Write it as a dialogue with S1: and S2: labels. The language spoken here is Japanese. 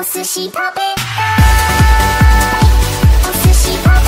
S1: お寿司食べたい。お寿司食べたい